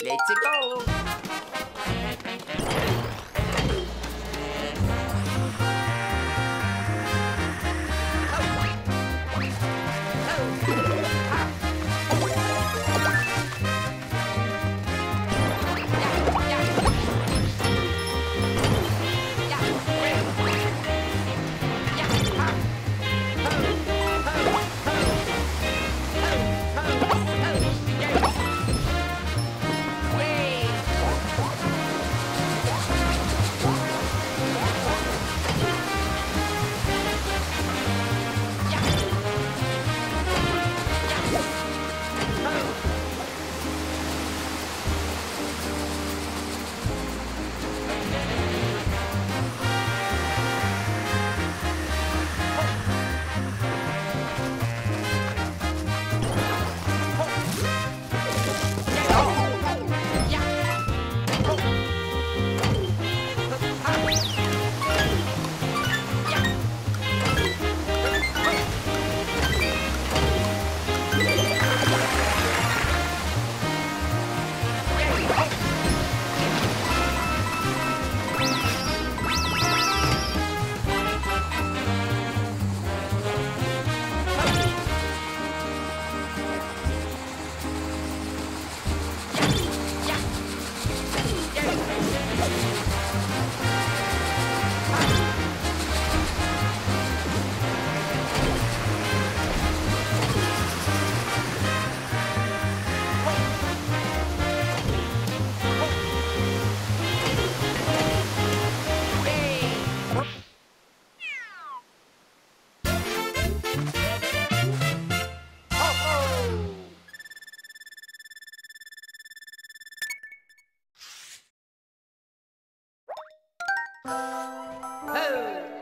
Let's go. Ho!